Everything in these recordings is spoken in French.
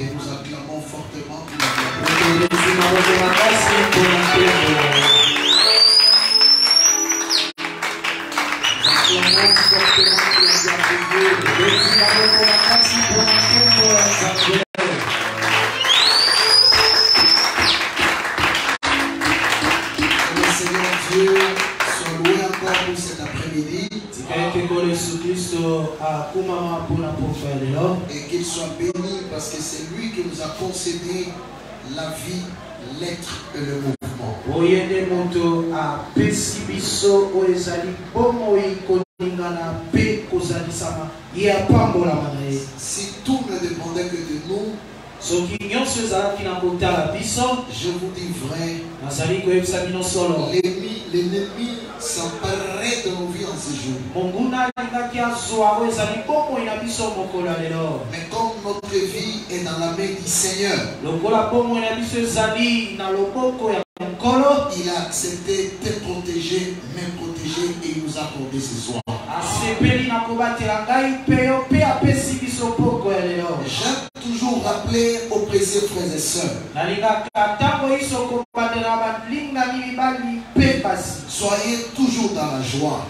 Et nous acclamons fortement pour la gloire. C'est lui qui nous a concédé la vie, l'être et le mouvement. Si tout ne dépendait que de nous, soki nyonso ezalaki na kotala biso je vous dis vrai, nazali koyebisa bino solo l'ennemi s'emparerait de nos vies en ce jour. Mais comme notre vie est dans la main du Seigneur, il a accepté de protéger, même protéger et il nous a accordé ce soir. Toujours rappeler aux précieux frères et sœurs, soyez toujours dans la joie.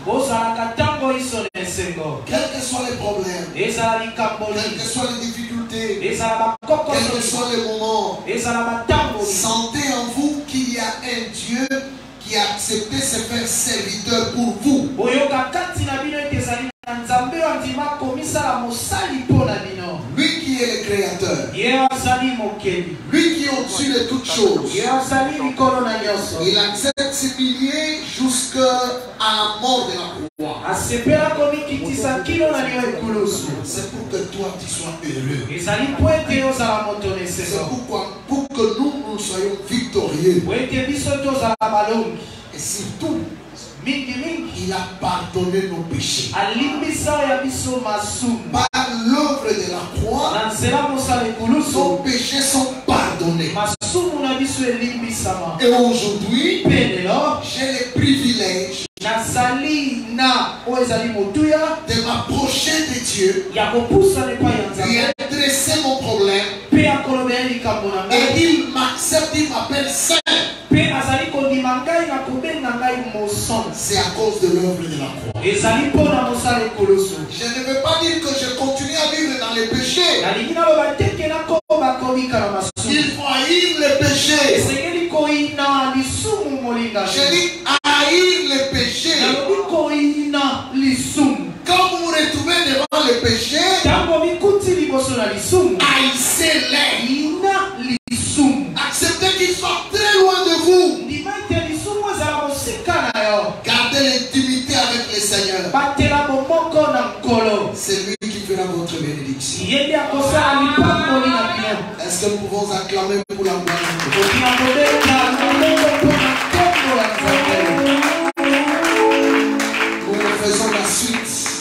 Quels que soient les problèmes, quelles que soient les difficultés, quels que soient les moments, sentez en vous qu'il y a un Dieu qui a accepté se faire serviteur pour vous. Lui qui est le créateur, lui qui est au-dessus de toutes choses. Il accepte s'humilier jusqu'à la mort de la croix. C'est pour que toi tu sois heureux. C'est pourquoi, pour que nous, nous soyons victorieux. Et surtout, il a pardonné nos péchés. Par l'œuvre de la croix, nos péchés sont pardonnés. Et aujourd'hui, j'ai le privilège de m'approcher de Dieu, nzambe adresser mon problème. Et il m'accepte, il m'appelle saint. mpe azali kondima ngai na kobenga ngai mosantu C'est à cause de l'œuvre de la croix. Je ne veux pas dire que je continue à vivre dans les péchés. Il faut haïr les péchés. Je dis haïr les péchés. Quand vous vous retrouvez devant les péchés, votre bénédiction. Est-ce que nous pouvons acclamer pour la gloire Nous faisons la suite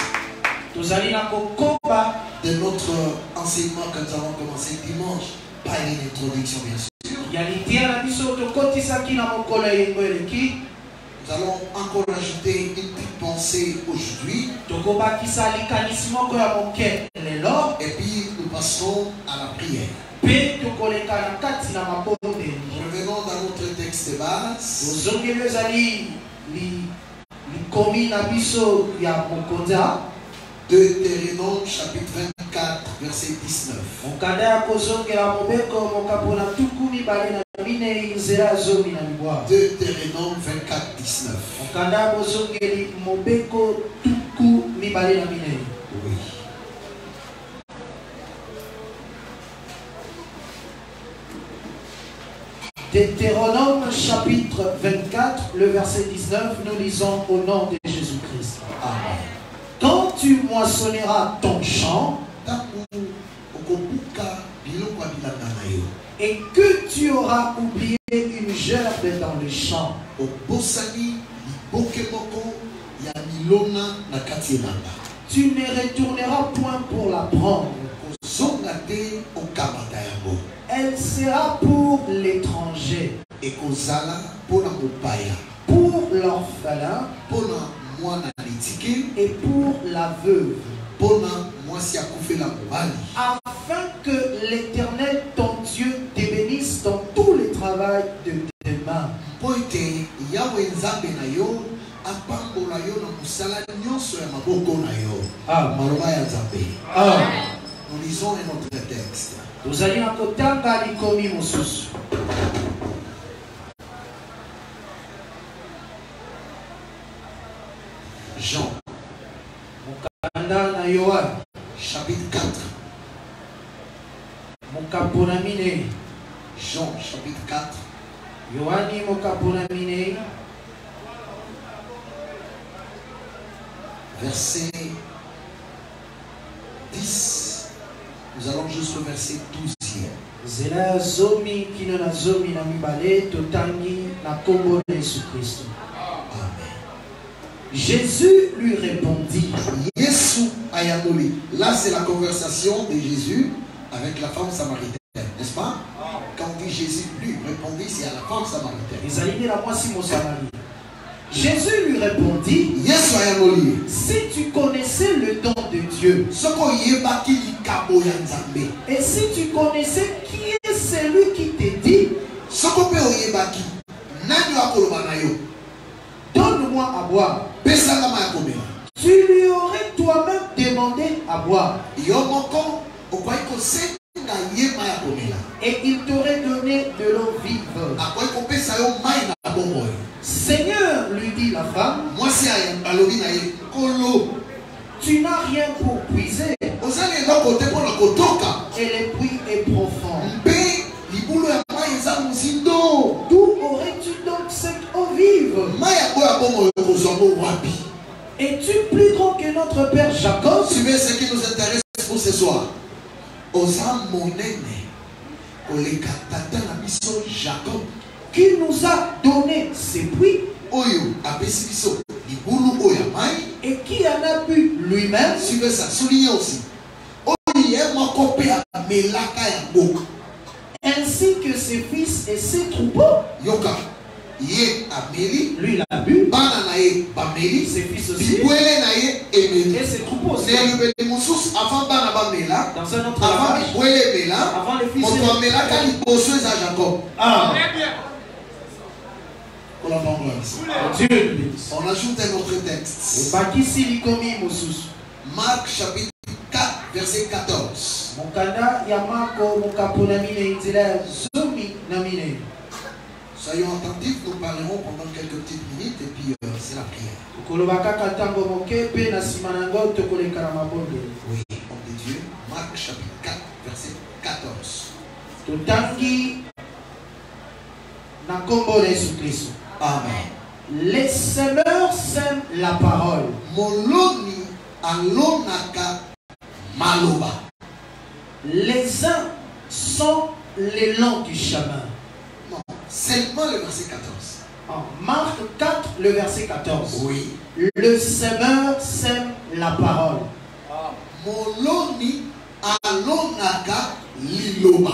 de notre enseignement que nous avons commencé dimanche par une introduction, bien sûr. Allons encore ajouter une petite pensée aujourd'hui et puis nous passerons à la prière. Revenons dans notre texte de base. Deutéronome chapitre 24, verset 19. mokanda ya kozongela mobeko mokambo na tuku mibale na minei nzela ya zomi na libwa Deutéronome 24, 19. mokanda ya bozongeli mobeko tuku mibale na minei Oui. Deutéronome chapitre 24, le verset 19, nous lisons au nom de Jésus-Christ. Amen. Quand tu moissonneras ton champ et que tu auras oublié une gerbe dans le champ, tu ne retourneras point pour la prendre. Elle sera pour l'étranger, pour l'orphelin. Mwana litike et pour la veuve, afin que l'éternel, ton Dieu, te bénisse dans tout le travail de tes mains. mpo ete yawe nzambe na yo apambola yo na mosala nyonso ya maboko na yo. Amen. maloba ya nzambe. Amen. nous lisons un autre texte. Tozali na kotanga likomi mosusu Jean. Mokanda na yohane chapitre 4 mokapo na minei Jean chapitre 4 yohani mokapo na minei verset 10 nous allons jusqu'au verset 12e nzela ya zomi na zomi na totangi na nkombo na yesu kristo jésus lui répondit Yesu là c'est la conversation de Jésus avec la femme samaritaine n'est-ce pas? Quand on dit Jésus lui répondit c'est à la femme samaritaine. Jésus lui répondit Yesu si tu connaissais le don de dieu et si tu connaissais qui est celui qui te dit soki mpe oyebaki nani akoloba na yo donne-moi à boire. Tu lui aurais toi-même demandé à boire. Et il t'aurait donné de l'eau vive. Seigneur lui dit la femme kolo tu n'as rien pour puiser. Et le puits est profond d'où aurais-tu donc cette eau vive? Ya es-tu plus grand que notre père jacob? Suivez ce qui nous intéresse pour ce soir? Oza monene koleka tata na biso jacob. Qui nous a donné ces puits? Oyo apesi biso libulu oyo ya mai. Et qui en a bu lui-même? Suivez ça? Souligne aussi. Oyo moko mpe amelaka yango ainsi que ses fils et ses troupeaux. Yoka ye ameli lui l'a bu. bana bameli ses fils aussi. bibwele na ye emeli. Et ses troupeaux aussi. Na elobeli mosusu avant bana bamela dans un autre avant bibwele emela avant les fils moto amelaka liboso eza jacob. Ah. Ngo ya biso Dieu le bénisse. on ajoute un autre texte. Marc chapitre 4 verset 14 mokanda ya mako mokapo na minei nzela ya zomi na minei soyons attentifs nous parlerons pendant quelques petites minutes et puis euh, c'est la prière. Oui homme de dieu marc chapitre 4 verset 14 totangi na nkombo na yesu kristo. Amen. Les semeurs sèment la parole. Moloni alonaka maloba les uns sont les longs du chemin. Non seulement le verset 14 en Marc 4 le verset 14 oui. Le semeur sème la parole. Moloni alonaka liloba.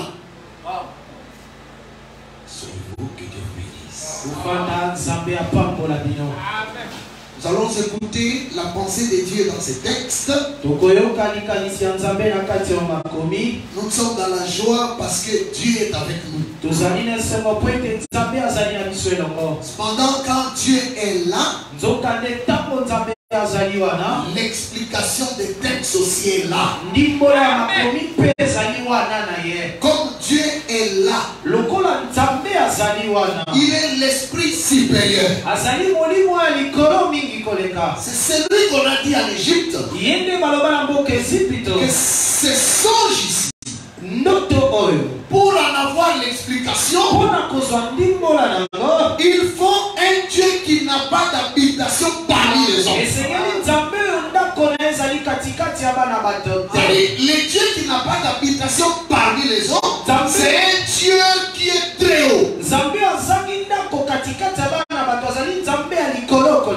Soyez-vous que Dieu bénisse. Bino Nous allons écouter la pensée de Dieu dans ces textes. Nous sommes dans la joie parce que Dieu est avec nous. Cependant, quand Dieu est là, l'explication des textes aussi est là. Comme Dieu est là, il est l'esprit supérieur. C'est celui qu'on a dit en Égypte. Que ce songe ici, pour en avoir l'explication, il faut un Dieu qui n'a pas d'habitation Et le Dieu qui n'a pas d'habitation parmi les hommes, c'est un Dieu qui est très haut.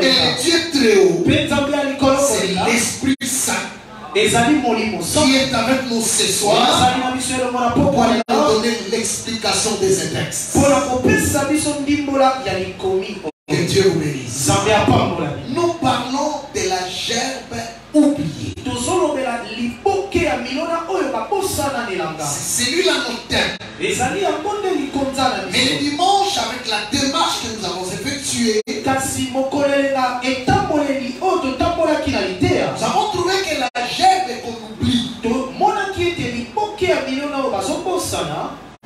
Et le Dieu très haut, c'est l'Esprit Saint qui est avec nous ce soir pour nous donner l'explication de ya likomi Que Dieu vous bénisse. C'est notre nde likonza na Mais le dimanche, avec la démarche que nous avons effectuée, nous avons trouvé que la gerbe qu'on oublie,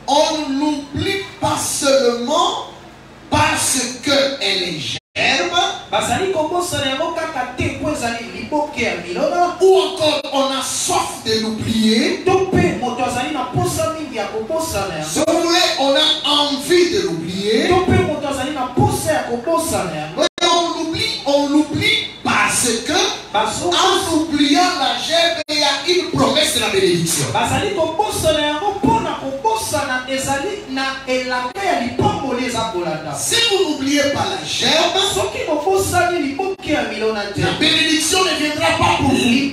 on n'oublie pas seulement parce qu'elle est gerbe, bazali kobosana yango kaka te mpo ezali liboke ya milona ou encore on a soif de l'oublier. to mpe moto azali na posa mingi ya kobosana yango voulez, on a envie de l'oublier. to mpe moto azali na posa ya kobosana yango on l'oublie, on l'oublie parce que en oubliant la gerbe, il y a une promesse de la bénédiction. Si vous n'oubliez pas la gerbe, la bénédiction ne viendra pas pour vous.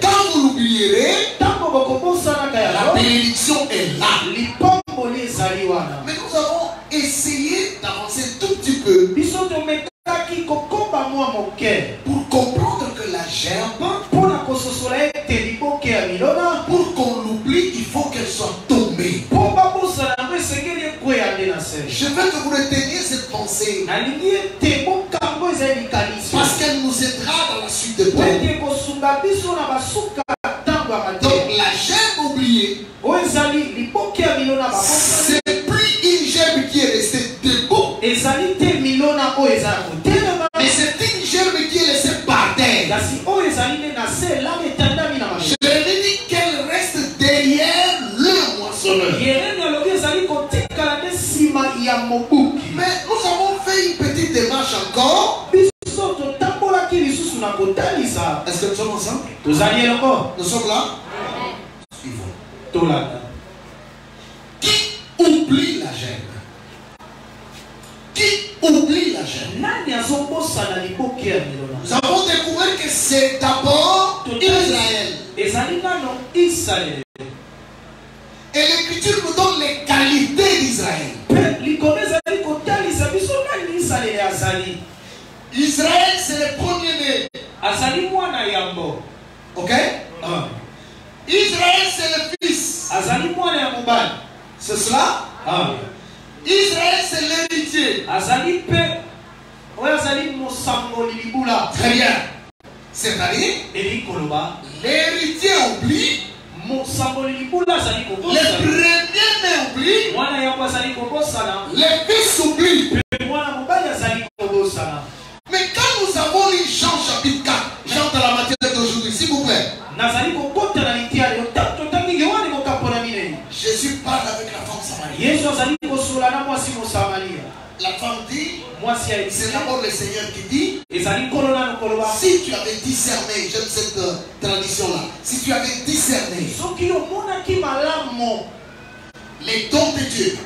Quand vous l'oublierez, la bénédiction est là. Mais nous avons essayé d'avancer pour comprendre que la gerbe, pour qu'on l'oublie, il faut qu'elle soit tombée. Je veux que vous reteniez cette pensée. Parce qu'elle nous aidera dans la suite de ya Donc la gerbe oubliée, Je dis qu'elle reste derrière le moissonneur. Mais nous avons fait une petite démarche encore. Est-ce que nous sommes ensemble? Nous sommes là? Suivons. Qui oublie la gerbe Qui oublie la milona? Nous c'est d'abord Israël. israele Et l'écriture nous donne les qualités d'Israël. Israël, c'est le premier-né. azali mwana yambo Ok? Ah. Israël, c'est le fils. azali mwana ya mobali C'est cela? Ah. Israël, c'est l'héritier. azali azali libula Très bien. C'est-à-dire, l'héritier oublie, mosangoli libula azali le kobosana premier-né oublie, mwana yango azali kobosana le fils oublie. mpe mwana mobali azali kobosana Mais quand nous avons lu Jean chapitre 4, Jean dans la matière d'aujourd'hui, s'il vous plaît, Jésus parle avec la femme samarienne. La femme dit, c'est d'abord le Seigneur qui dit, si tu avais discerné, j'aime cette euh, tradition-là, si tu avais discerné les dons de Dieu,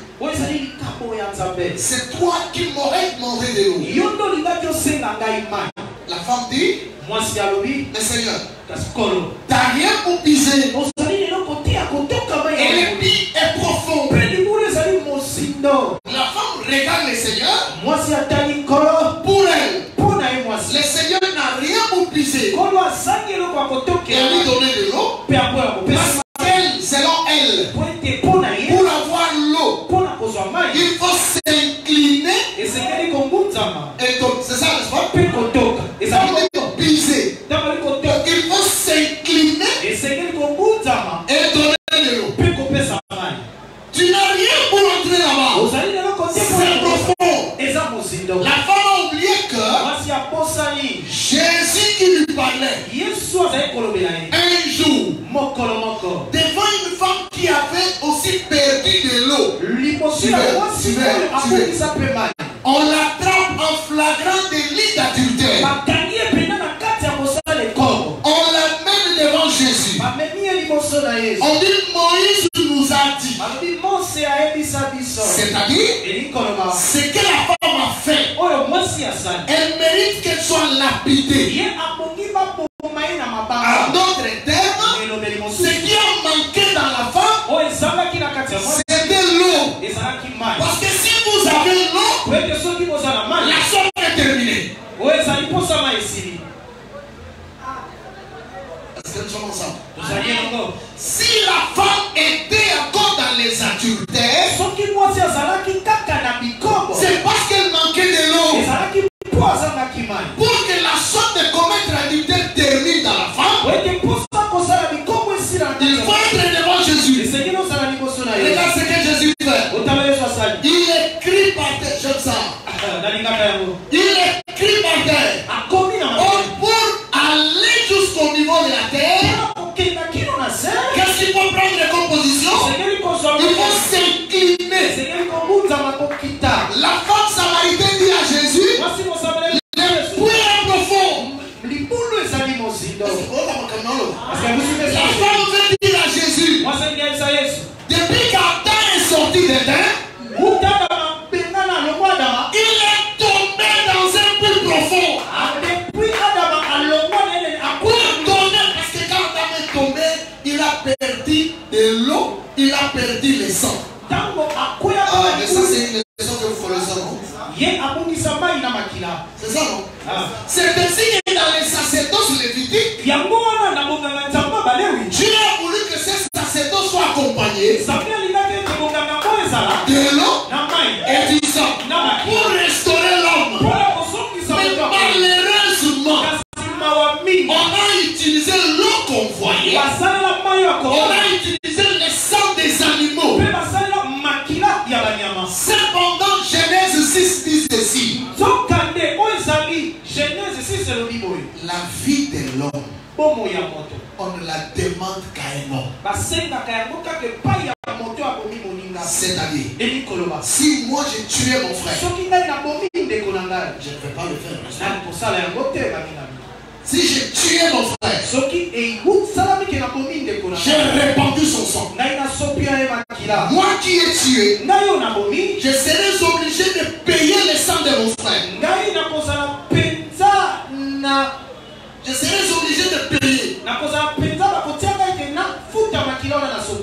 c'est toi qui m'aurais demandé de mai La femme dit, le Seigneur, t'as rien pour piser. Et le puits est profond. Regarde le Seigneur. Pour elle, le Seigneur n'a rien ya et lui donner de l'eau. Parce qu'elle, selon elle, pour avoir l'eau, il faut s'incliner et donc, c'est ça, n'est-ce pas? Un jour devant une femme qui avait aussi perdu de l'eau. On l'attrape en flagrant délit d'adultère. On l'amène devant Jésus. On dit Moïse nous a dit. C'est-à-dire, ce que la femme a fait, je serais obligé de payer le sang de mon frère. Je serais obligé de payer.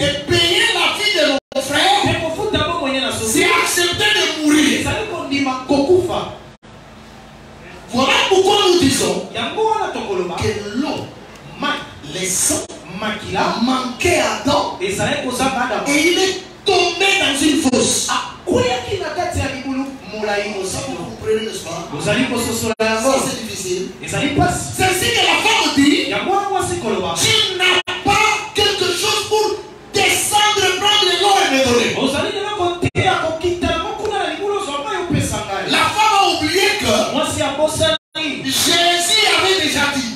Et payer la vie de mon frère, c'est accepter de mourir. Voilà pourquoi nous disons que l'eau, les sangs, manquait à Adam. Et il est bozali kososola yango ezali mpasi yango wana mwasi koloba ozali eloko te ya kokita yango kuna na libulu ozwa mai opesa ngai mwasi abosani jésus avait déjà dit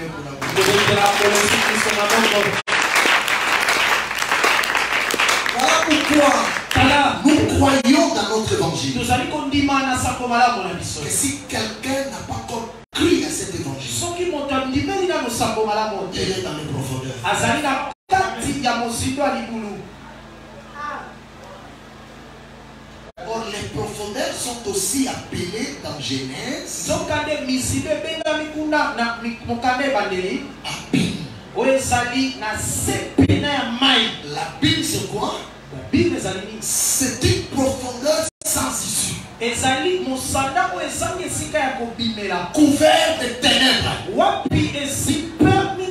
Voilà pourquoi nous croyons dans notre évangile. Et si quelqu'un n'a pas encore cru à cet évangile, il est dans les profondeurs. Or les profondeurs profondeurs sont aussi appelées dans Genèse. L'abîme c'est quoi? C'est une profondeur sans issue. Couvert de ténèbres.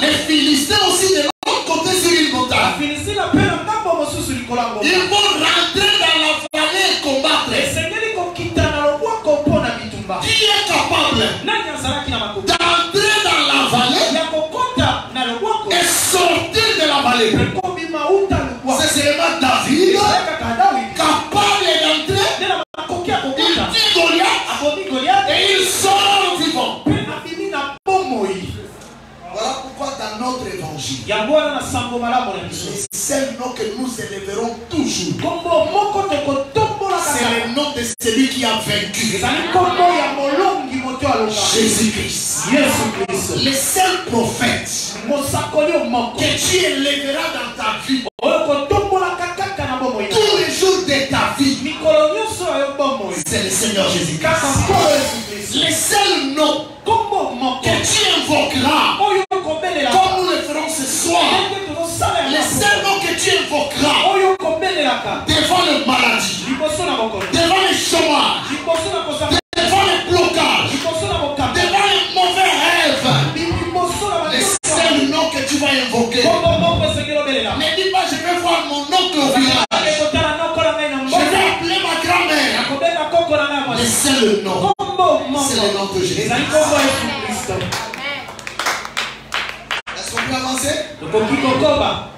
Les Philistins aussi de l'autre côté sur une montagne. Ils vont rentrer dans la vallée et combattre. Qui est capable d'entrer dans la vallée et sortir de la vallée. C'est seulement David capable d'entrer. Il tue Goliath. Et il Voilà pourquoi dans notre évangile, le seul nom que nous élèverons toujours, c'est le nom de celui qui a vaincu. Jésus-Christ. Le seul prophète que tu élèveras dans ta vie, tous les jours de ta vie, c'est le Seigneur Jésus-Christ. Le seul nom que tu invoqueras, comme nous le ferons ce soir, ndenge tozosala le seul nom que tu invoqueras kobelelaka devant les maladies, devant les chômages, devant les blocages, devant les mauvais rêves, liboso na le bandoto seul nom que tu vas invoquer. Ne dis pas, je vais voir mon oncle au village. ekotala noko na ngai na Je mboka vais appeler ma grand-mère. nakobenga koko na ngai Le mwasi seul nom, c'est le nom de Jésus. Est-ce qu'on peut avancer?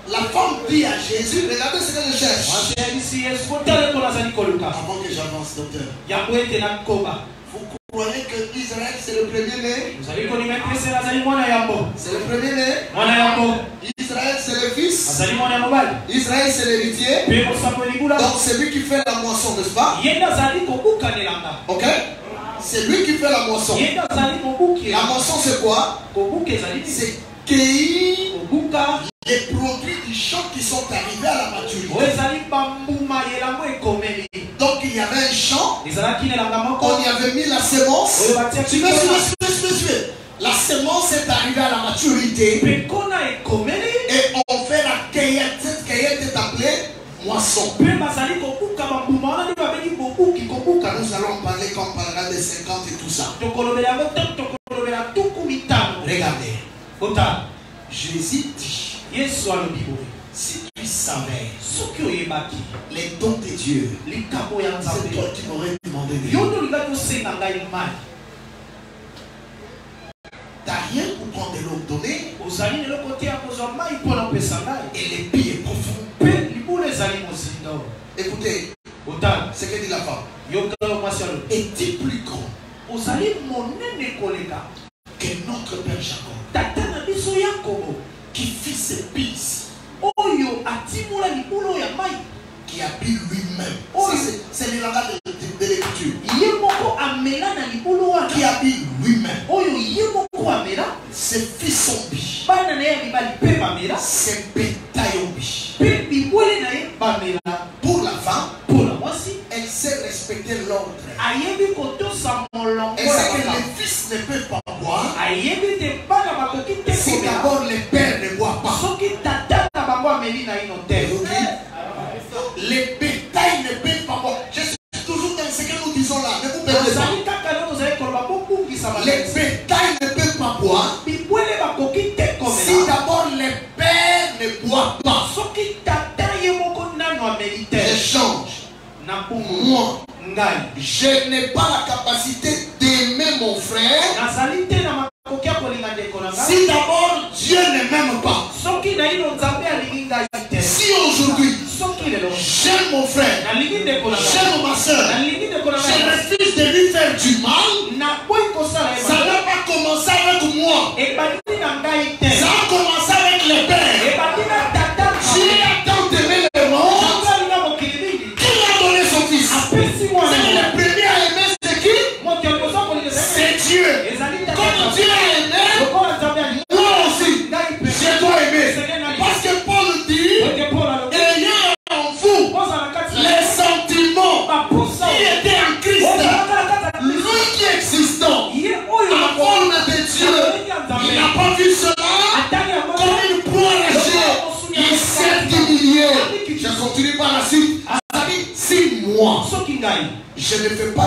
La femme dit à Jésus, regardez ce que je cherche. Avant que j'avance, docteur. Croyez que Israël c'est le premier-né? C'est le premier-né? Israël c'est le fils. Israël c'est l'héritier. Donc c'est lui qui fait la moisson, n'est-ce pas? Ok? C'est lui qui fait la moisson. La moisson c'est quoi? C'est cueillir les produits du champ qui sont arrivés à la maturité. Donc il y avait un champ, on y avait mis la sémence. La sémence est arrivée à la maturité. Et on fait la cueillette. Cette cueillette est appelée moisson. Nous allons parler quand on parlera des 50 et tout ça. Regardez, Jésus dit, si tu savais les dons de Dieu, c'est toi qui m'aurais imagem.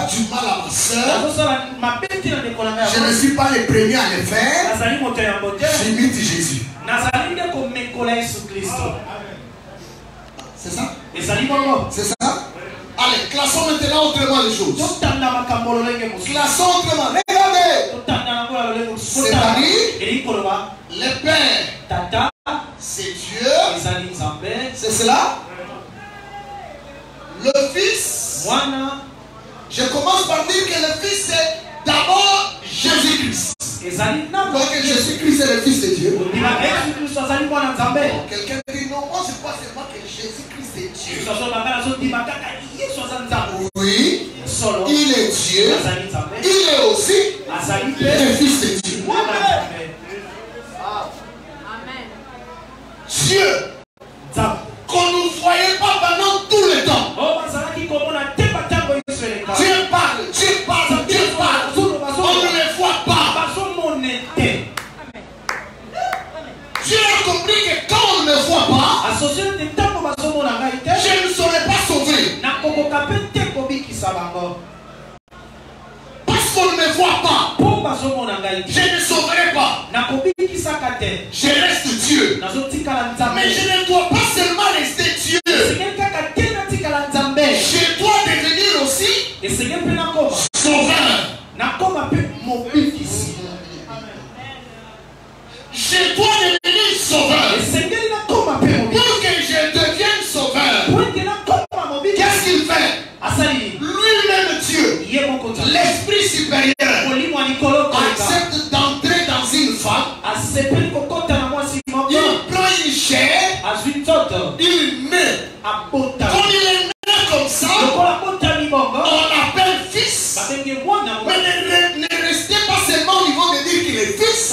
du mal à ma soeur. Je ne suis pas le premier à le faire. J'imite Jésus. C'est ça? C'est ça? Allez, classons maintenant autrement les choses. Classons autrement. Regardez. C'est-à-dire, le Père, c'est Dieu, c'est cela? Le Fils, je commence par dire que le Fils c'est d'abord Jésus-Christ. Donc Jésus-Christ est le Fils de Dieu. Oh, quelqu'un dit non, moi je crois seulement que Jésus-Christ est Dieu. Oui, il est Dieu. Il est aussi le Fils de Dieu. Dieu. Qu'on ne voyait pas pendant tout le temps. Dieu parle, Dieu parle, Dieu parle. On ne les voit pas. Dieu a compris que quand on ne voit pas, je ne serai pas sauvé. Parce qu'on ne me voit pas, je ne sauverai pas. Je reste Dieu. Mais je ne dois pas seulement rester Dieu sauveur. Je dois devenir sauveur. Pour que je devienne sauveur. Qu'est-ce qu'il fait? Lui-même Dieu, l'esprit supérieur, accepte d'entrer dans une femme. Il prend une chair. Il met comme ça, on appelle fils. Mais ne, ne restez pas seulement au niveau de dire qu'il est fils.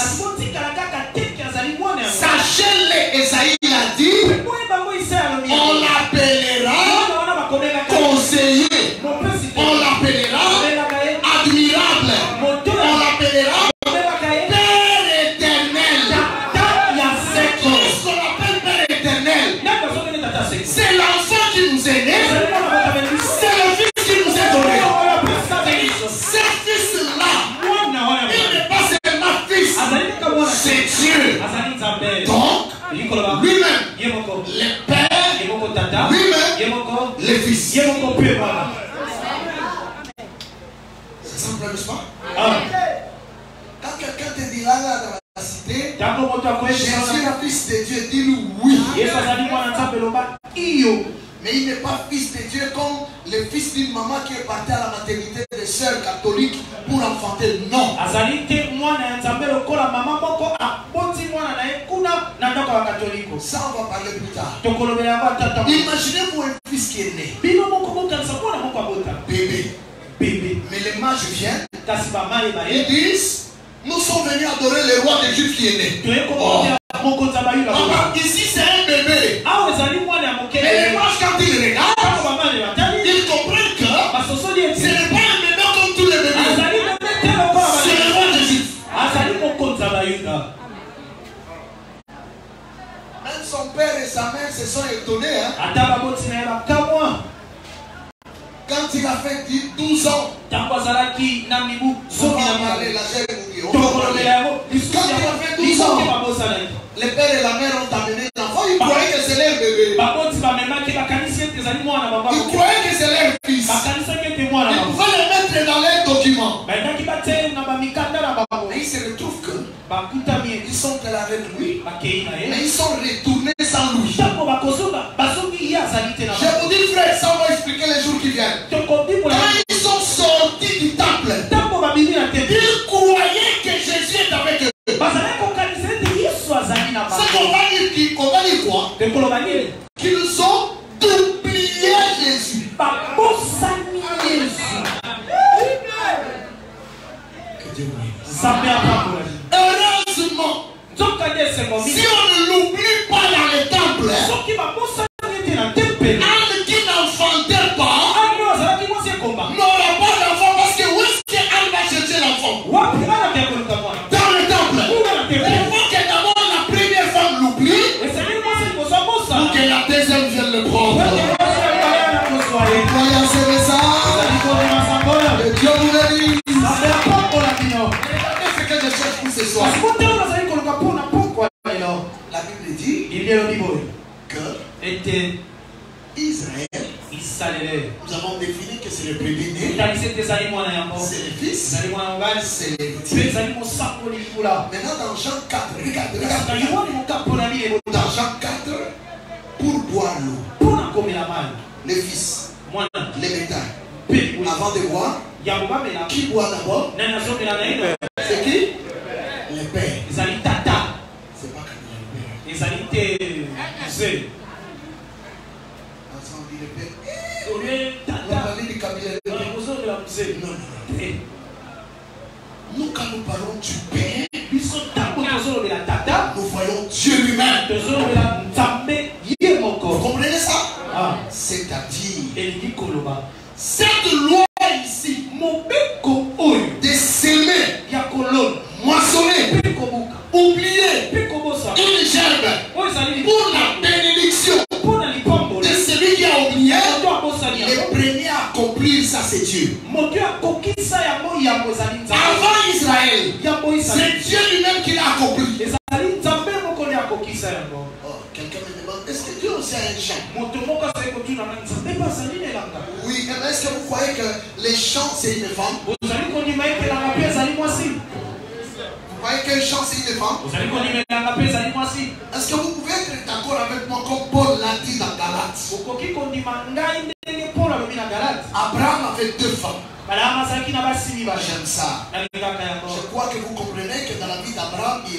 imaginez vous un fils qui est né. Bébé. Mais les mages viennent. Ils disent nous sommes venus adorer le roi des juifs qui est né. Heureusement, si on ne l'oublie pas dans le temple, Maintenant, dans Jean 4, regarde, regarde. Dans Jean 4, pour boire l'eau, le fils, les métal, avant de boire, qui boit d'abord?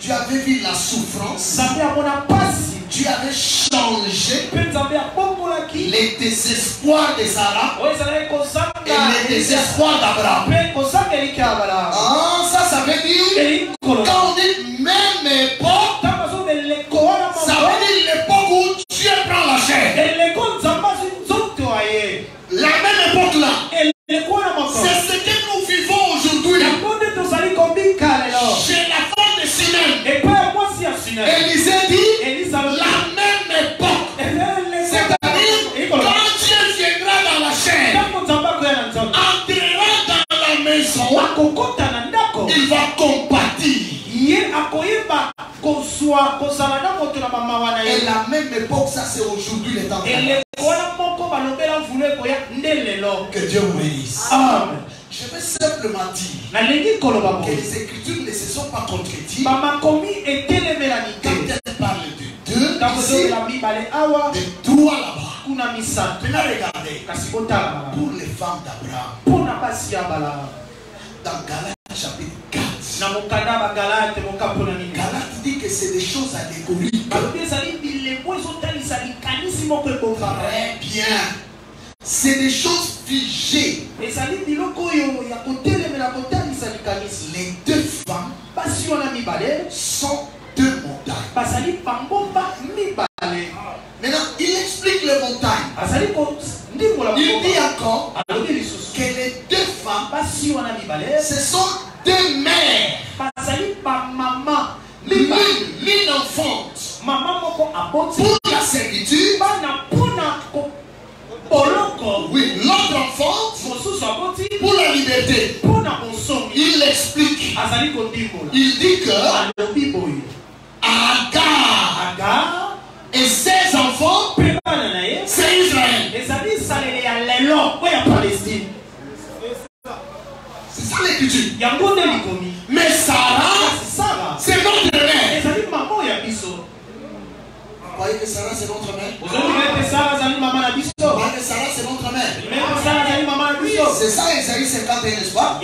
tu avais vu la souffrance. Tu avais changé. Les désespoirs des Arabes. Et les désespoirs d'Abraham. Ah, ça, ça veut dire quand on dit même il va compatir. Et la même époque, ça c'est aujourd'hui les temps. Que Dieu vous bénisse. Je vais simplement dire que les écritures ne se sont pas contredites. Quand elle parle de deux, de trois là-bas. Maintenant, regardez. Pour les femmes d'Abraham dans Galates chapitre 4, na mokanda bagalate mokapona nini Galates dit que c'est des choses allégoriques. moko ebombama Très bien. C'est des choses figées. Les deux femmes sont deux montagnes. Maintenant, il explique les montagnes. Il dit encore lisusu que les deux femmes, ce sont deux mères. L'une, enfante pour la servitude. Oui, l'autre enfante. Pour la liberté. Il explique. kondimbola Il dit que boye Agar. Aga et ses enfants, c'est Israël. C'est ça l'écriture. Mais Sarah, sara c'est notre mère. Vous voyez que Sarah, c'est notre mère? Vous voyez que Sarah, c'est notre mère? C'est ça, Isaïe 51, n'est-ce pas?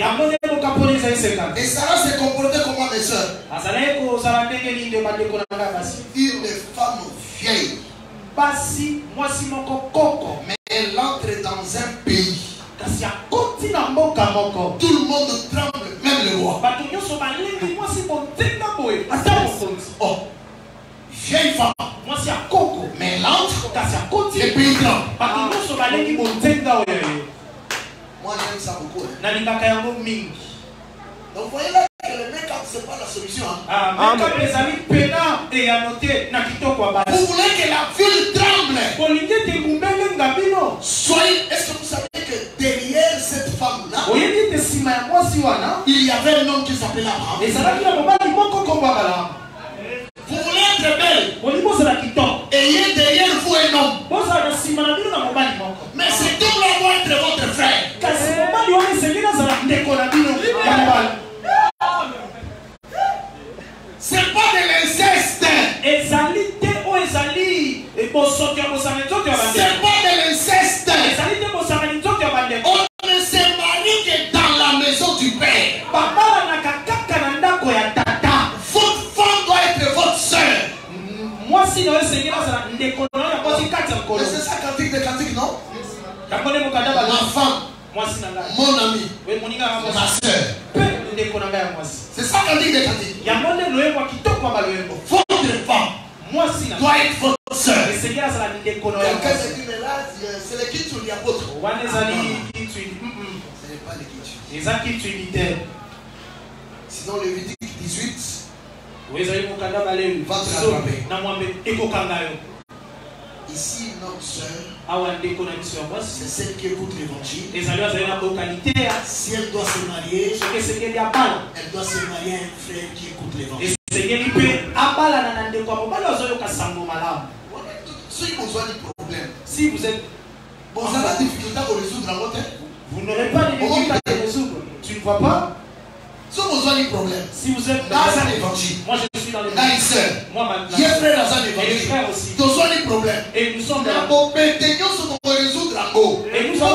Et Sarah s'est comportée comment, mes soeurs. Basi Une femme vieille. Mais elle entre dans un pays. Tout le monde tremble, même le roi. Oh, vieille femme. Mais elle entre, les pays ye Moi, j'aime ça beaucoup. hein. Donc, vous voyez là que le make-up, c'est pas la solution. hein. Ah, makeup ezali pena eyano te na kitoko ya Vous voulez que la ville tremble. Soyez, est-ce que vous savez que derrière cette femme-là, il y avait un homme qui s'appelait Abraham. Vous voulez être belle, ayez derrière vous un homme. Mais cet homme-là doit être votre frère. Mobali wana esengeli azala ndeko na bino ya mobali C'est pas de l'inceste. ezali te oyo ezali bosoto ya nzoto ya bandeko. C'est pas de l'inceste. ezali te bosangani nzoto ya bandeko. On ne se marie que dans la maison du Père. babalanaka kaka na ndako ya tata. Votre femme doit être votre soeur. mwasi na oyo esengeli azala ndeko na oyo ya mwasi kati ya mokolo c'est ça cantique de cantique, non? Mokanda femme, mon ami, ma soeur. C'est ça cantique de cantique. yango nde loyembo ya kitoko ya baloyembo Votre femme doit être votre soeur. Quelqu'un me dit, mais là, c'est le kitu l'apôtre. Ce n'est pas le kitu. Sinon, Lévitique 18, oyo ezali mokanda balewi Va te rattraper. na mwambe ekokanga yo ici, notre ya mwasi c'est celle qui écoute l'évangile. ya Si elle doit se marier, abala elle doit se marier à un frère qui écoute l'évangile. ndeko ya mobali azoyoka sango malamu Si vous avez des problèmes, si vous êtes bon, vous avez des difficultés à résoudre la vous n'aurez pas de difficulté à les résoudre. Tu ne vois pas? Si vous avez des problèmes, si vous êtes dans un évangile, moi je suis dans les dans une soeur, moi maintenant il y a un frère dans un et évangile, vous avez des problèmes. et nous sommes dans bon, maintenant, si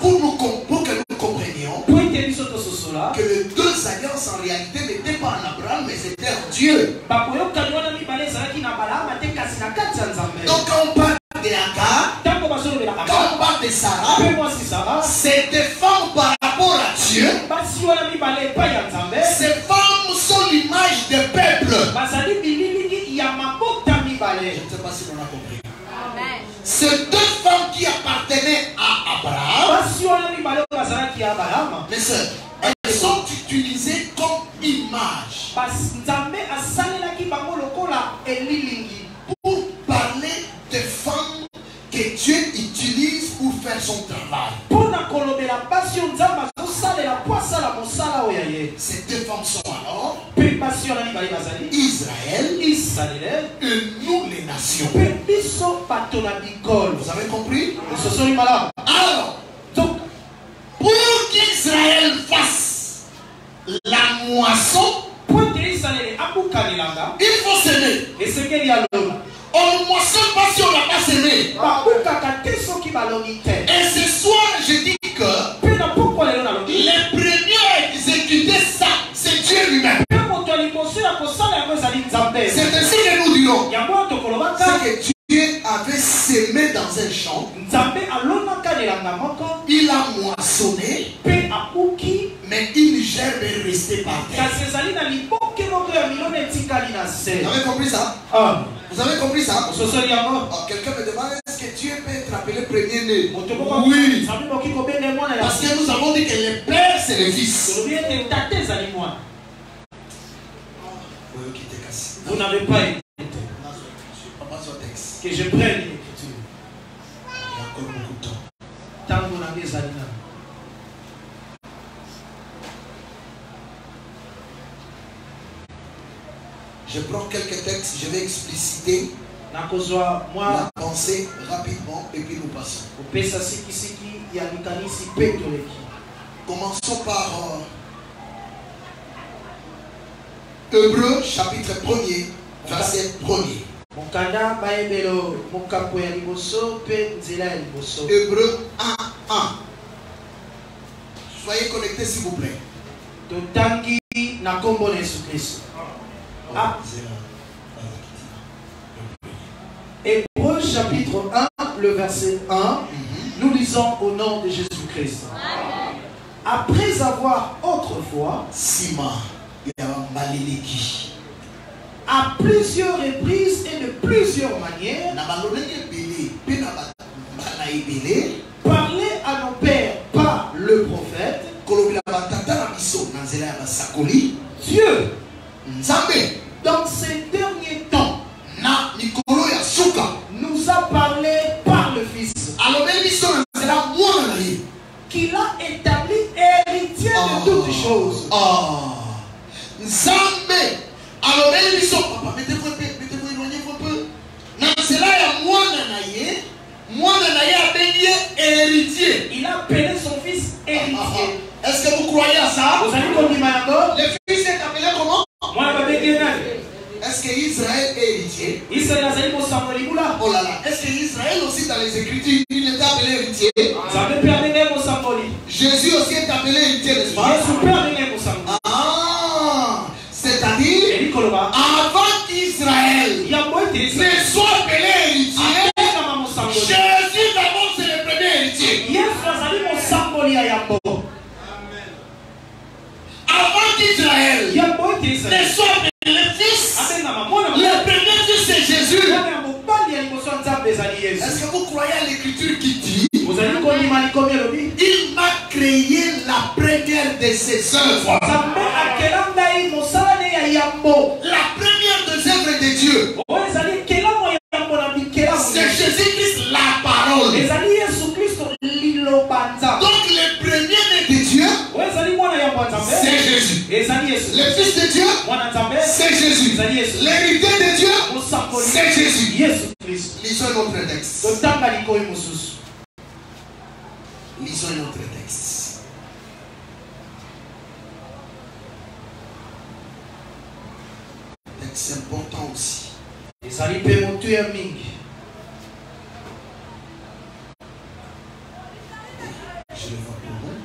pour, nous, com- pour que nous comprenions que les deux alliances en réalité n'étaient pas en Abraham, mais c'était en Dieu. Vous avez compris ça? Ah, Vous avez compris ça? Oh, Quelqu'un me demande est-ce que Dieu peut être appelé premier-né? Oui. Parce que nous avons dit que le père, c'est le fils. cassé. vous n'avez pas texte. que je prenne Je prends quelques textes, je vais expliciter la pensée rapidement et puis nous passons. Commençons par euh, Hébreu chapitre 1er, verset 1er. mokanda bayebelo mokambo ya liboso mpe nzela ya liboso Hébreu 1, 1. Soyez connectés s'il vous plaît. Hébreu chapitre 1, le verset 1, Mhm. nous lisons au nom de Jésus-Christ. Après avoir autrefois, Sima à plusieurs reprises et de plusieurs manières, parlé à nos pères par le prophète, Dieu, dans ces derniers temps, nous a parlé par le Fils, qu'il a établi héritier de toutes choses. Ah. nzambe alobeli biso. Papa mettez-vous mettez-vous éloignez-vous un peu. Na nzela ya mwana na ye mwana na ye abengi ye héritier. Il a appelé son Fils héritier. est-ce que vous croyez à ça? Vous allez kondima yango le fils est appelé comment? Nani est-ce que Israël est héritier? Oh là là. Est-ce que Israël aussi dans les écritures il est appelé héritier? Jésus aussi est appelé héritier n'est-ce pas? Ah! C'est-à-dire avant qu'Israël ne soit appelé yango Avant qu'Israël ne soit mwana le premier fils c'est Jésus. Est-ce que vous croyez à l'écriture qui dit Il m'a créé la première de ses œuvres. Lisons notre texte. Lisons notre texte. Texte important aussi. ezali mpe motuya mingi Je le vois pour vous.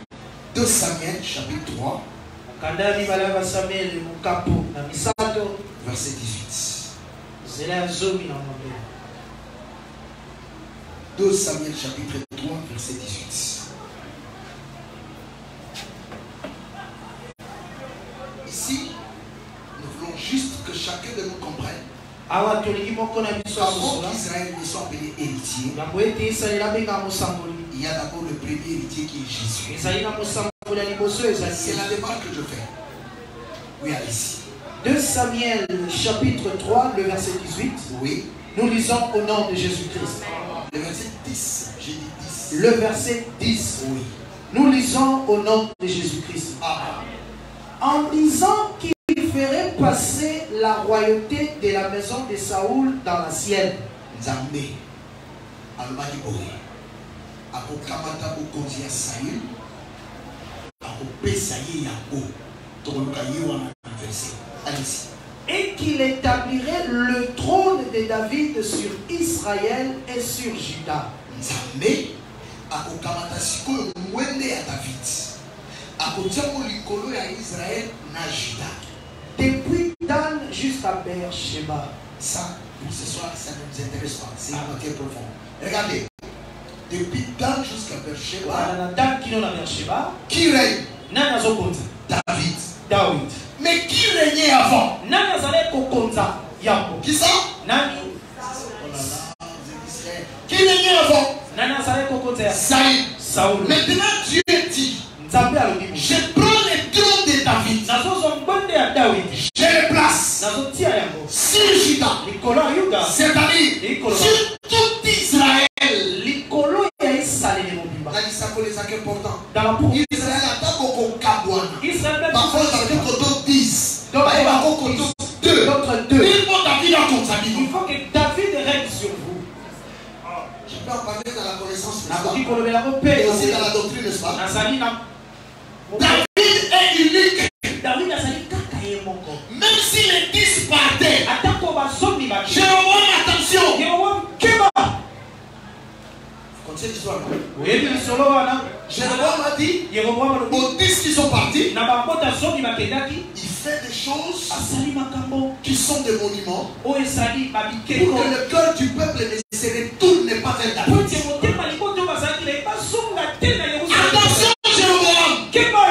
2 Samuel chapitre 3. kanda mibale ya basamuele mokapo na misato verset 18. nzela ya zomi na mwambe 2 Samuel chapitre 3, verset 18. Ici, nous voulons juste que chacun de nous comprenne asosola qu'Israël ne soit appelé héritier, il y a d'abord le premier héritier qui est Jésus. C'est la démarche que je fais. Oui, allez-y. 2 Samuel chapitre 3 le verset 18 Oui. nous lisons au nom de Jésus-Christ Le verset 10. J'ai dit 10. le verset 10 Oui. nous lisons au nom de Jésus-Christ Ah, en disant qu'il ferait passer la royauté de la maison de Saoul dans la sienne Nzambe. alobaki boye akokamata bokonzi ya saül akopesa ye yango tokoluka ye wana na verse alisi et qu'il établirait le trône de David sur Israël et sur Juda. Nzambe akokamata sikoyo mwende ya david. Akotia mo likolo ya israel na juda. Depuis Dan jusqu'à Beersheba. Ça pour ce soir ça ne nous intéresse pas. C'est une matière profonde. Regardez. Depuis Dan jusqu'à Beersheba Dan qui règne? David. David qui régnait avant qui ça? Qui régnait avant? Saül. Maintenant, Dieu dit Je prends le trône de David, je le place sur Juda, likolo ya Yuda. C'est-à-dire sur tout Israël. dans la Israël. Israël même Parfois, ça fait koto 10. Il va koto 2. D'autres deux. Il faut que David règne sur vous. Je peux en parler dans la connaissance, Et aussi dans la doctrine, n'est-ce pas? David est unique. Même si les 10 partaient, atako L'histoire. wana Jéroboam a dit aux 10 qui sont partis, il fait des choses qui sont des monuments pour que le cœur du peuple ne se retourne pas vers David. ete motema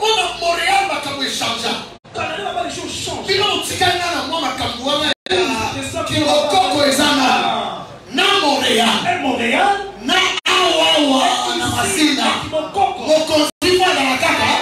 mpona montréal makambo echangea bino otikali nga na mwa makambo wana kimokoko eza na na montréal na awawa na masina mokonzi mwana na kaka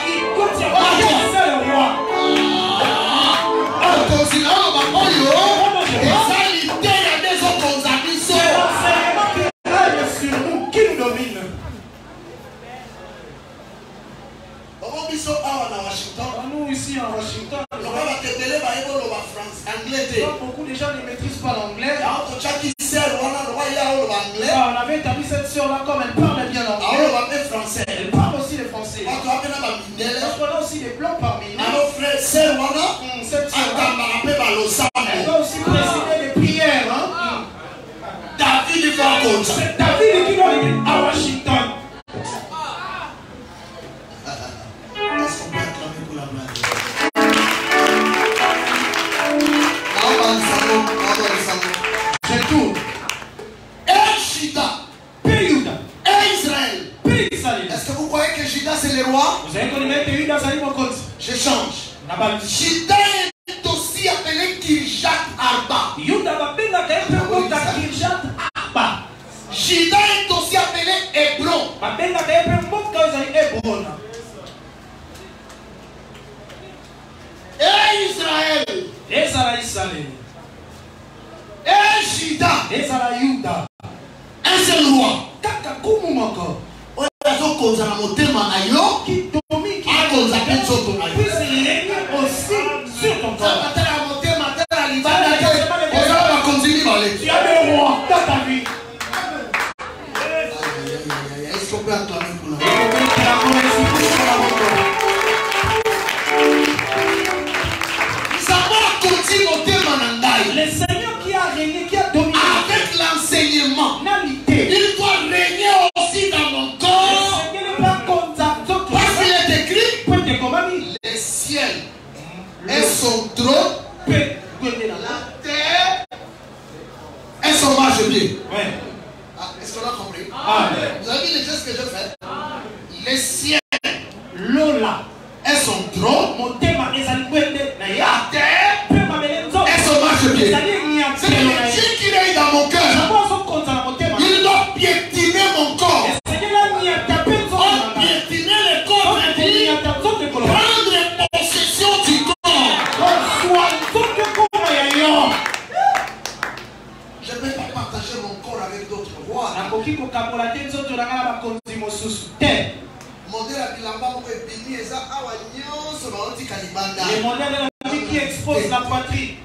de la qui expose la poitrine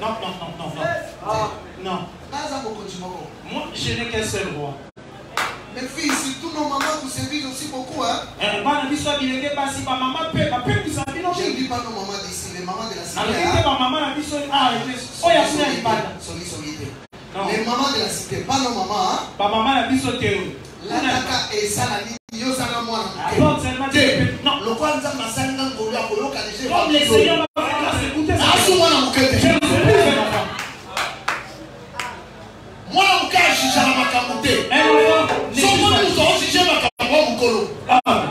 non non non non non non mokonzi moko. moi je n'ai qu'un seul roi Mes filles, surtout nos mamans vous séduisent aussi beaucoup. Hein? Eh, Je ne dis pas nos mamans d'ici, les mamans de la cité. ah libanda Soli, soli, te. Non. Les mamans de la cité, pas nos mamans. Hein? bamama na biso te oyo lataka esala nini? Yozanga mwana. Lokola nzambe asalinga ngolu ya koyoka asu mwana moke te mwana moke ajijaka makambo te. Un enfant ne somoni juge moto ojije makambo ya mokolo. Pas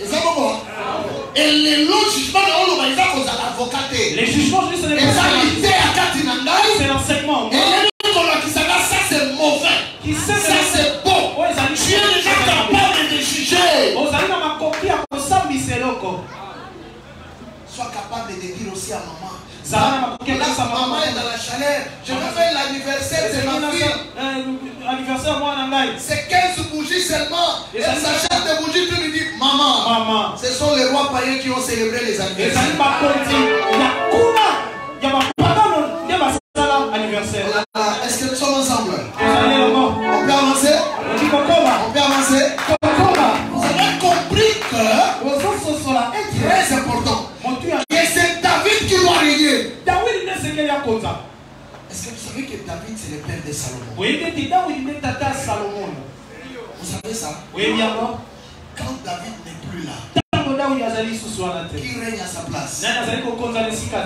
eza koko elelo jugement na oloba eza kozala avoka te. Les jugements je dis ce n'est pas eza ça. lite ya kati na ngai de dire aussi à maman. Là, maman est dans la chaleur. Je vais faire l'anniversaire de ma fille. Euh, C'est 15 bougies seulement. Et Elle s'achète des bougies, tu lui dis, maman. mama Ce sont les rois païens qui ont célébré les anniversaires. Voilà. Est-ce que nous sommes ensemble? On peut avancer? On peut avancer? Est-ce que vous savez que David c'est le père de Salomon? Dawidi nde tata ya salomono Vous savez ça? Oyebi yango Quand David n'est plus là, qui règne à sa place?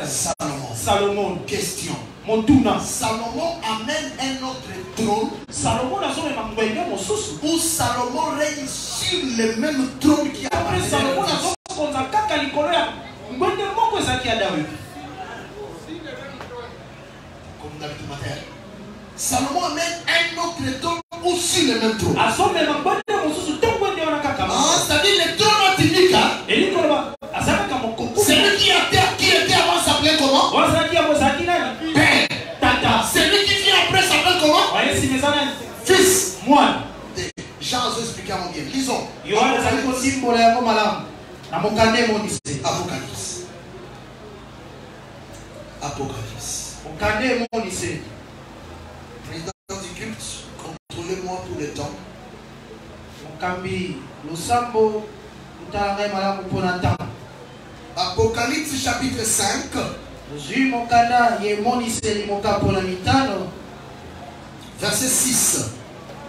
Salomon. salomono Question. Salomon amène un autre trône. Où Salomon règne sur le même trône qui apres appartient salomono à David. azokonza kaka likolo ya ngwenge moko ezalaki ya dawidi Comme David Salomon amène un autre trône sur le même trône. Ah, c'est-à-dire le trône mokoko. Celui qui était, qui était avant s'appelait comment? Père. tata. Celui qui vient après s'appelle comment? Fils. mwana Jean a expliqué à mon bien. Lisons. yohana malamu. Na Apocalypse. Apocalypse. mokanda emonise Président du culte, contrôlez-moi pour le temps. mokambi losambo otala ngai malamu mpona ntango Apocalypse chapitre 5, ozwi mokanda ya emoniseli moka mpona mitano verset 6.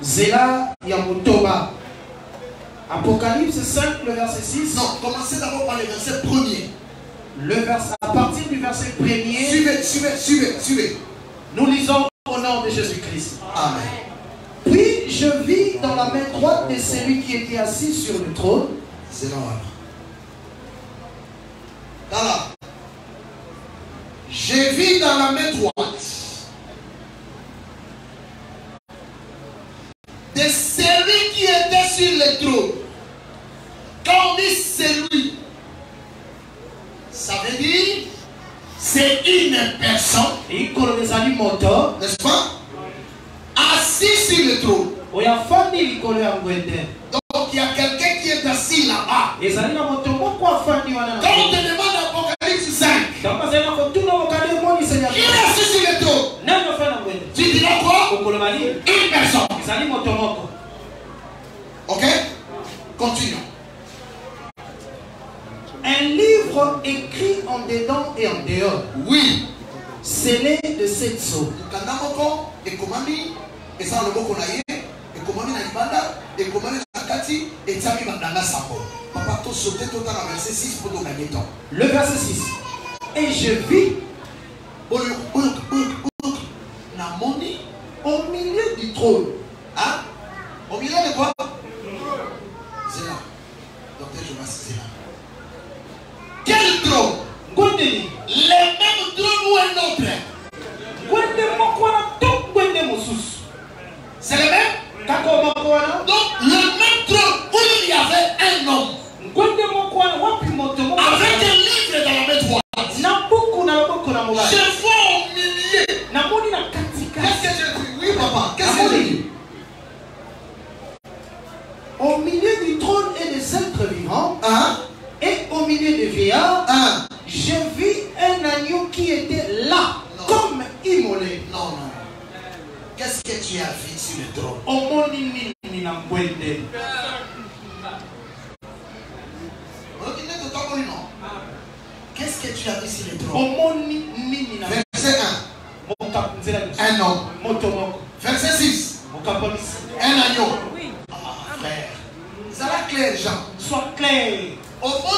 nzela ya motoba apocalypse 5 le verset 6 Non, commencez d'abord par le verset premier. le vers, à partir du verset premier Suivez, suivez, suivez, suivez. nous lisons au nom de Jésus-Christ Amen. puis je vis dans la main droite de celui qui était assis sur le trône. C'est Voilà. Je vis dans la main droite de celui qui était sur le trône. Quand on dit celui, ça veut dire c'est une personne, n'est-ce pas, assis sur le trône. Donc il y a quelqu'un qui est assis là-bas. Quand on te demande Apocalypse 5, qui est assis sur le trône? Tu diras quoi? Une personne. Ok? Continue. Un livre écrit en dedans et en dehors. Oui. Scellé de sept sceaux. Et le mot qu'on a eu ekomami na libanda ekomami na kati etiami bandanga sambo. Papa tosauté totala verset 6 mpo togagne temps. Le verset 6 et je vis au milieu du trône. Hein? au milieu de quoi? C'est là docteur jonas c'est là quel trône? Ngondeni le même trône ou un autre? Ngwende moko wana to ngwende mosusu. C'est le même? Donc le même trône où il y avait un homme. Avec un livre dans la main droite. Verset 6. Un agneau. Ah, frère. Ça va clair, Jean? Sois clair. Au fond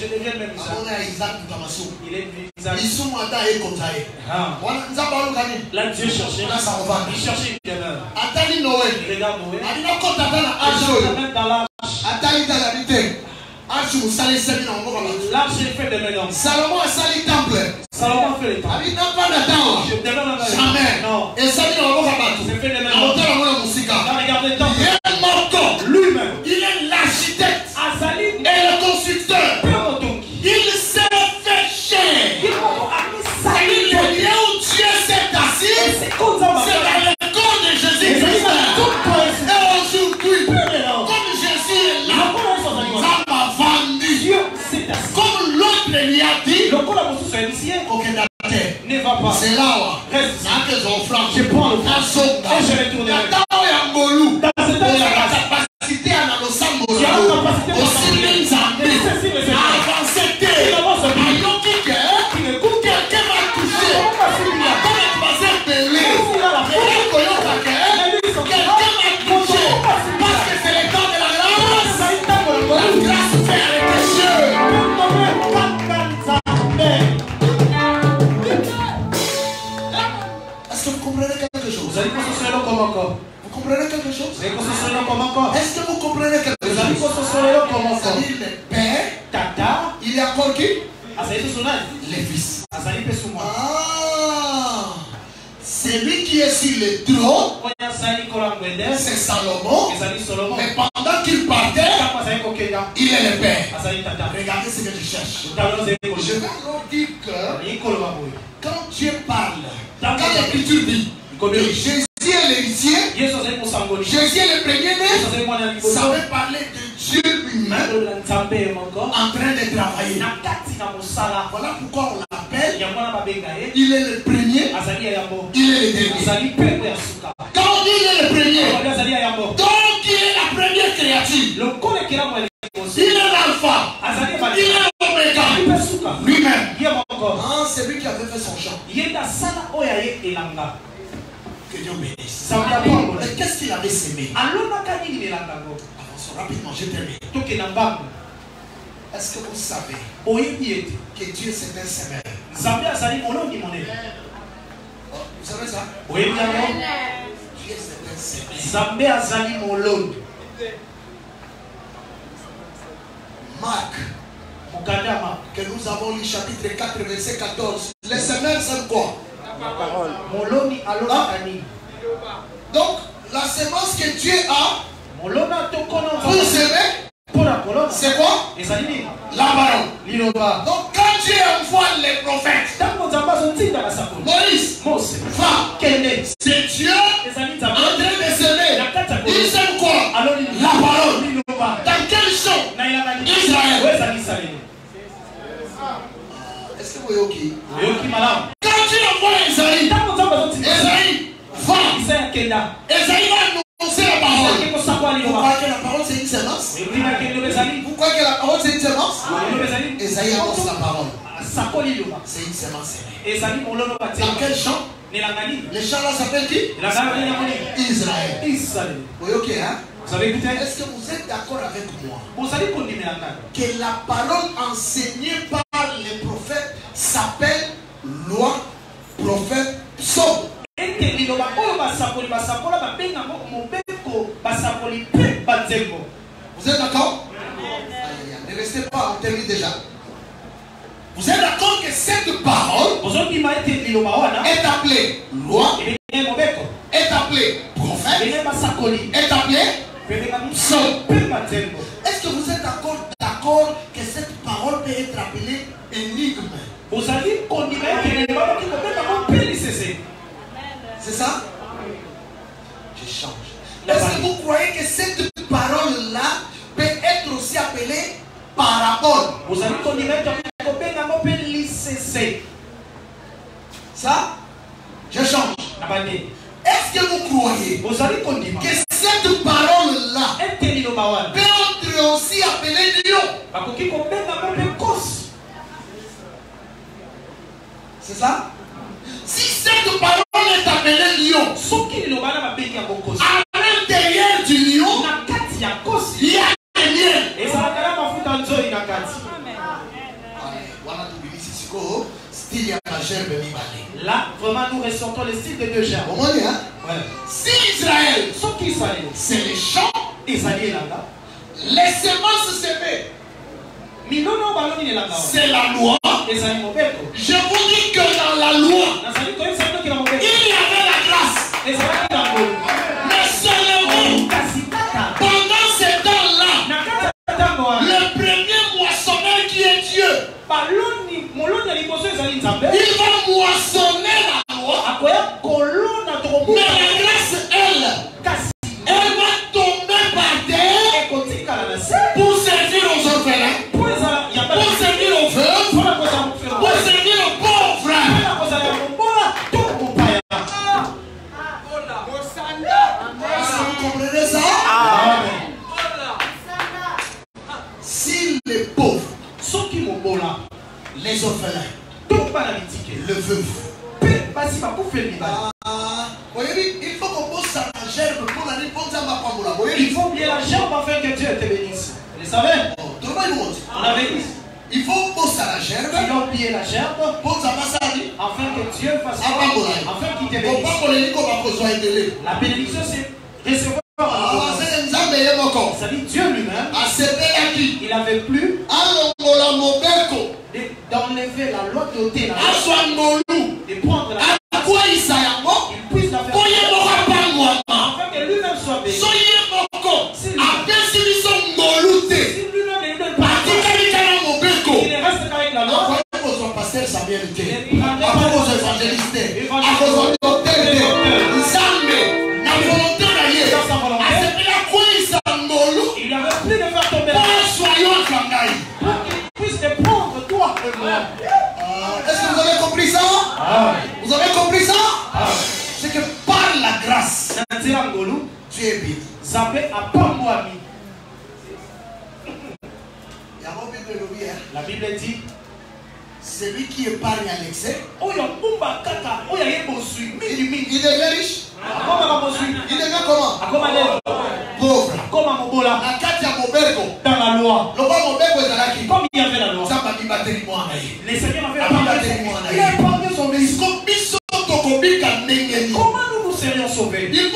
Geneviève même ça. Il est Isaac. Ah. Là, Dieu cherchait. Il cherchait une demeure. Regarde Noël. L'arche est faite de. Salomon a sali temple. Salomon fait le temple. Il. Je Jamais. Non. Et il. C'est fait de maintenant. Dans le temps, il Lui-même. Il est l'architecte. Et le constructeur. C'est là wa Reste. nake zofranc Je prends le Et je retourne. ntango ya ngolu Dans Vous comprenez quelque chose? Est-ce que vous comprenez quelque chose? le comme c'est-à-dire le père Tata. il y a encore qui? Sonal. les fils suma. Ah, celui qui est sur le trône, c'est Salomon. Mais pendant qu'il partait, il est le père. Tata. Regardez ce que je cherche. Je vais leur dire que quand Dieu parle, quand l'écriture dit Jésus est l'héritier. Jésus est le premier-né, ça veut parler de Dieu lui-même en train de travailler. Voilà pourquoi on l'appelle. Yango wana babenga ye. Il est le premier, il est le dernier. Quand il est le premier, donc il est la première créature. Il est l'alpha. Il est l'oméga. Lui-même. Ah, c'est lui qui avait fait son chant. Que Dieu bénisse. Nzambe apambola. Mais qu'est-ce qu'il avait ngo? Avançons rapidement, je termine. Est-ce que vous savez que Dieu c'est un semeur? Monene Oh, Vous savez ça? Yango? Dieu c'est un semeur. molongi Marc, que nous avons lu chapitre 4, verset 14. Les semeurs c'est quoi? Molongi alonaka nini Donc, la semence que Dieu a pour semer, c'est quoi? La parole. Donc, quand Dieu envoie les prophètes, mose. va, c'est Dieu en train de semer. na kati ya Il kolona sème quoi? La parole. Dans quel champ? Israël. Est-ce que vous voyez malamu Quand Dieu envoie Esaïe, Esaïe, va. Esaïe va annoncer la parole. Vous croyez que la parole c'est une semence Vous croyez que la parole c'est une semence Esaïe annonce la parole. liloba C'est une semence Dans quel champ nelanga nini Le champ là s'appelle qui? Israël. Vous voyez ok hein? Est-ce que vous êtes d'accord avec moi? Que la parole enseignée par les prophètes s'appelle loi, prophète, banzembo Vous êtes d'accord? Ne restez pas, termine déjà. Vous êtes d'accord que cette parole est appelée loi, ebenge mobeko. est appelée prophète, basakoli est appelée banzembo Est-ce que vous êtes d'accord que cette parole peut être appelée énigme ozali kondima ete liloba okoki kobengango mpe lisese C'est ça? Je change. Est-ce que vous croyez que cette parole-là peut être aussi appelée parabole? Ça? Je change. Est-ce que vous croyez que cette parole-là peut être aussi appelée lion C'est ça? Si cette parole est appelée lion, à l'intérieur du lion, il y a des mibale. là vraiment nous ressortons le style de deux Omoni hein? Ouais. Si Israël, c'est les champs, les semences semées, c'est la loi. Je vous dis que dans la loi, il y avait la grâce. Mais seulement, kaka pendant ce temps-là, le premier moissonneur qui est Dieu, il va moissonner la loi. Mais la grâce, elle les pauvres, soki mobola les orphelins, le veuf, mpe basi bakufeli mibali Ah, voyez, il faut pour la il faut gerbe afin que Dieu te bénisse. Vous le savez? Oh, tout le monde est bon. on avait dit Il faut poser à la il a salle. afin que Dieu fasse Ah, afin qu'il te bénisse. la bénédiction c'est recevoir Ah, Nzambe ye moko. dit Dieu lui-même. Asepelaki il avait plus d'enlever la loi d'ôter la de prendre la il puisse la faire. Afin que lui-même soit béni. Si lui-même ne donne pas il ne reste qu'avec la loi. kozwa paster apambwami le hein, la bible dit Celui qui épargne à l'excès, oyo mbumba kaka oyo aye bozwi mingimingi il devient riche. akomaka bozwi Il devient comment? Akoma lelo Pauvre. akoma mobola. Na kati ya mobeko, dans la loi. Loba mobeko ezalaki comme il y avait la loi. Nzambe abibateli mwana ye. les seigneurs avaient Abibateli épargné mwana il a épargné son béni Biso biso tokobika ndenge nini comment nous nous serions sauvés? Il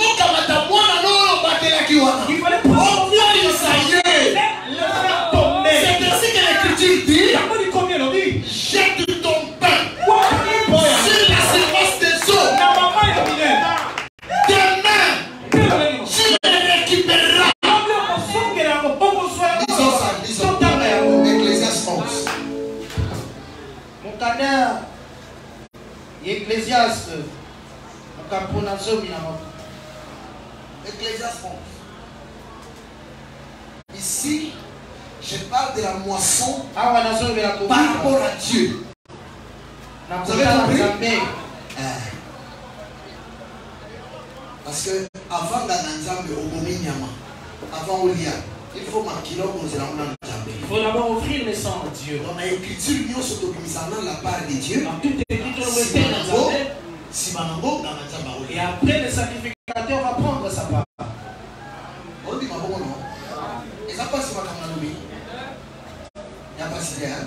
ecclésiaste makambo na zomi Ecclésiaste 11. Ici, je parle de la moisson nazongela par rapport à Dieu. Vous avez compris? Eh. Parce que avant nyama avant olia il faut il d'abord offrir le sang à Dieu. Dans toute écriture et après le sacrificateur va prendre sa part. Nalobi ya mpasi te hein?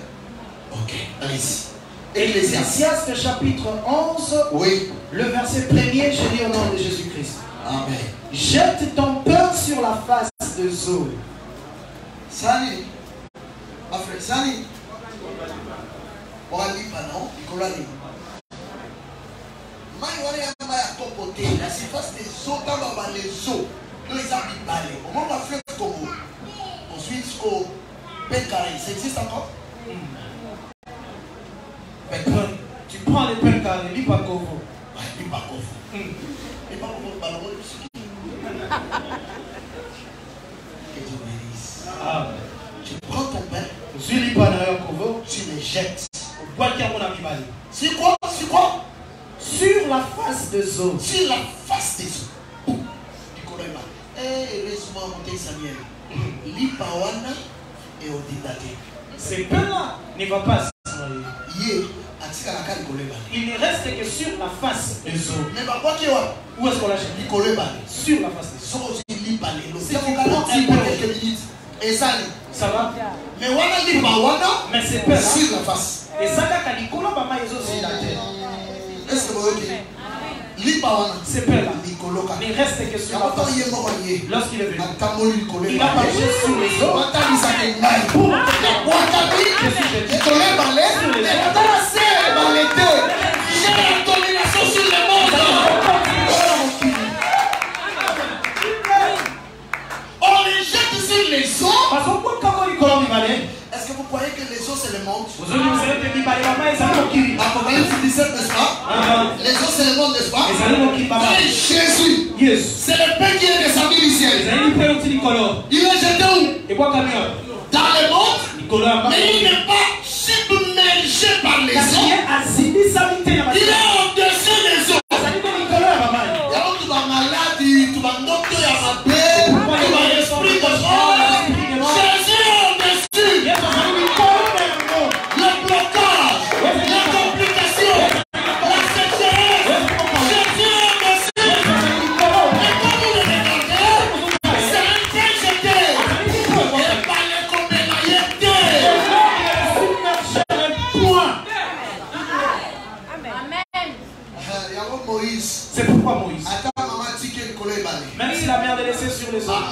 ok allez-y. Ecclésiaste chapitre 11 oui. le verset premier je lis au nom de Jésus-Christ. Amen. Jette ton pain sur la face des eaux sani afre sani. Wakalipa no likolo ya lima mai wana ya mai ya kopo te na surface des eaux ntango ya bales eaux no eza bibale omona fleuve congo ensuite jusqu'au Belcarré ça existe encore Belcarré tu prends le pain carré lipa kovo Ouais, lipa kovo lipa kovo balongoli biso que Dieu bénisse tu prends ton pain ozwi lipa na yo kovo tu le jettes. Sur quoi? Sur quoi? Sur la face des eaux sur la face des eaux. Eh, heureusement motei samuel. Lipa wana eodinda te ce pain là ne va pas. Il ne reste que sur la face des eaux où est-ce qu'on l'achète sur la face des eaux ezali. Mais wana libre wana sur la face. Ezalaka likolo bamai ezosi la terre. Est-ce que boyoki lipa wana. Likoloka yakoto ye moko ye. Atamboli likolo batalisaka ngai. Watabiki ekola ebale etala se ebale te. Les autres n'est-ce pas Jésus, c'est le Père qui est du ciel. Il est jeté où? Dans le monde, mais il n'est pas submergé par les eaux. Il est en dehors.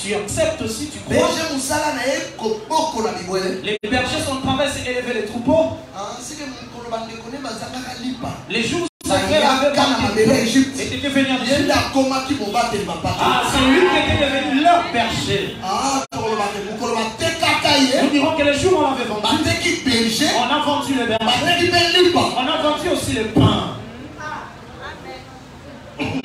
tu acceptes aussi, tu crois. Les bergers sont traversés et élever les troupeaux. Les jours sacrés avaient l'Égypte. Et étaient venus en Ah, c'est lui qui était devenu leur berger. Nous dirons que le jour où on l'avait vendu, on a vendu le berger. On a vendu aussi le pain. Ah,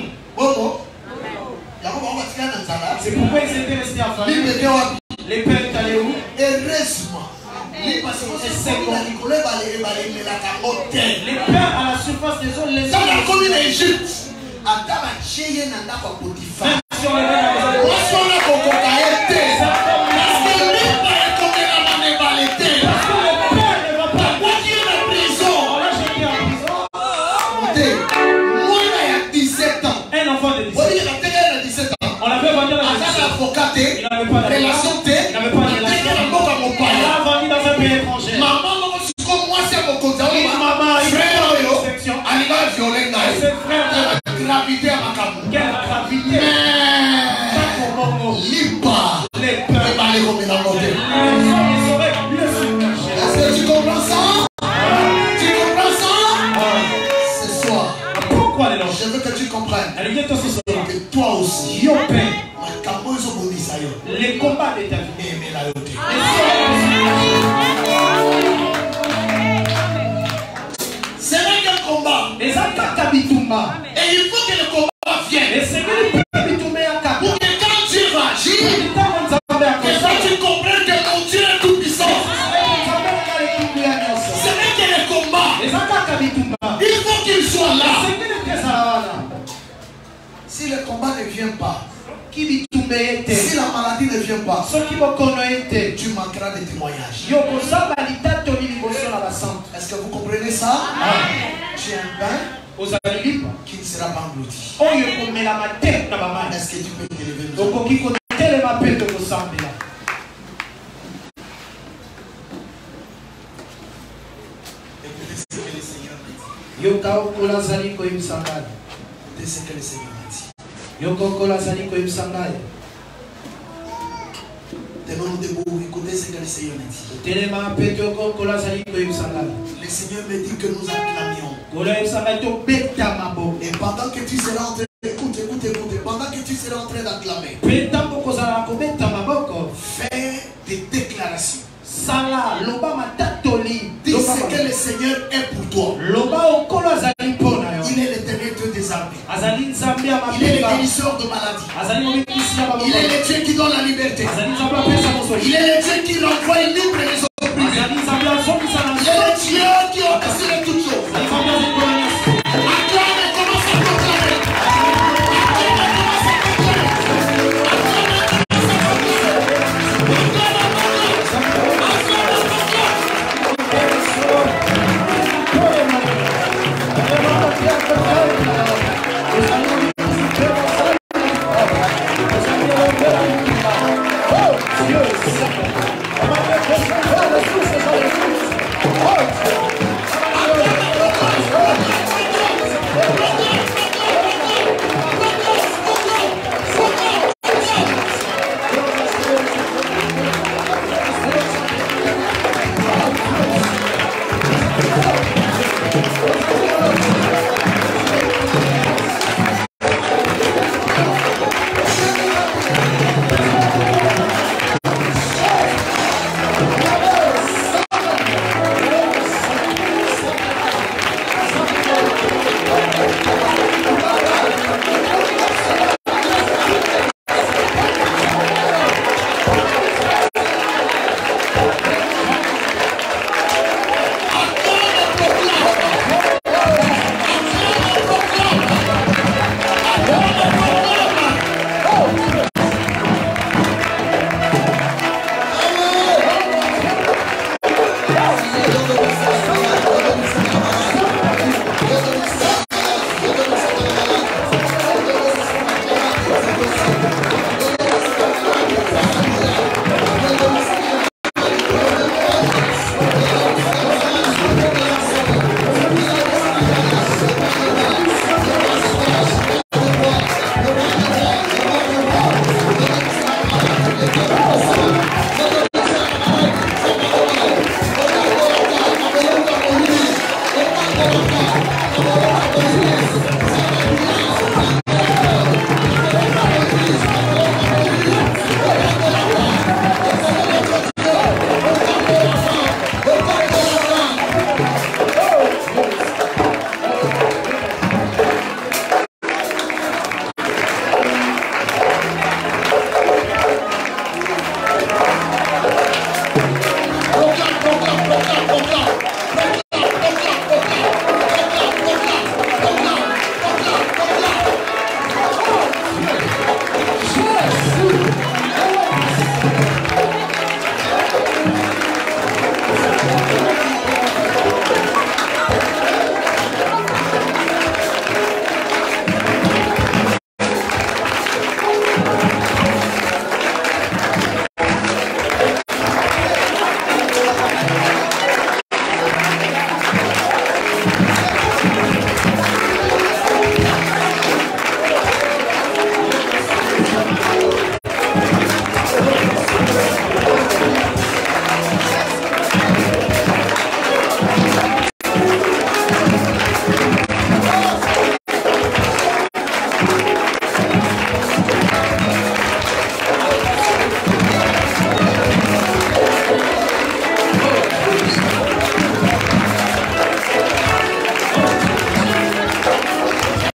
casar com a tu manqueras de témoignages. Est-ce que vous comprenez ça? J'ai un pain qui ne sera pas englouti. Est-ce que tu peux t'élever Écoutez ce que le Seigneur dit. Écoutez ce que le Seigneur dit. le Seigneur me dit. Le Seigneur me dit que nous acclamions. Et pendant que tu seras en train Il est le guérisseur de maladies. Il est le Dieu qui donne la liberté. Il est le Dieu qui renvoie libre les opprimés. Il est le Dieu qui obéit